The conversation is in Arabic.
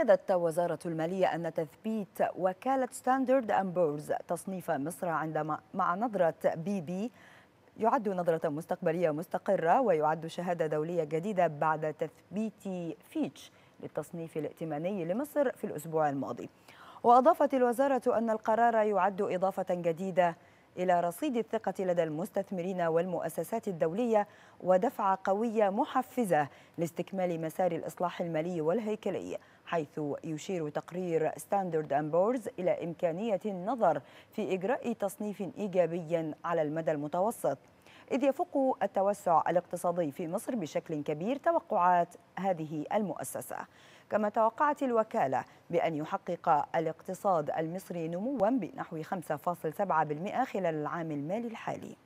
أكدت وزارة المالية أن تثبيت وكالة ستاندرد أند تصنيف مصر عندما مع نظرة بي بي يعد نظرة مستقبلية مستقرة ويعد شهادة دولية جديدة بعد تثبيت فيتش للتصنيف الائتماني لمصر في الأسبوع الماضي. وأضافت الوزارة أن القرار يعد إضافة جديدة إلى رصيد الثقة لدى المستثمرين والمؤسسات الدولية ودفعة قوية محفزة لاستكمال مسار الإصلاح المالي والهيكلي حيث يشير تقرير ستاندرد أند بورز إلى إمكانية النظر في إجراء تصنيف إيجابي على المدى المتوسط. إذ يفوق التوسع الاقتصادي في مصر بشكل كبير توقعات هذه المؤسسة. كما توقعت الوكالة بأن يحقق الاقتصاد المصري نموا بنحو 5.7% خلال العام المالي الحالي.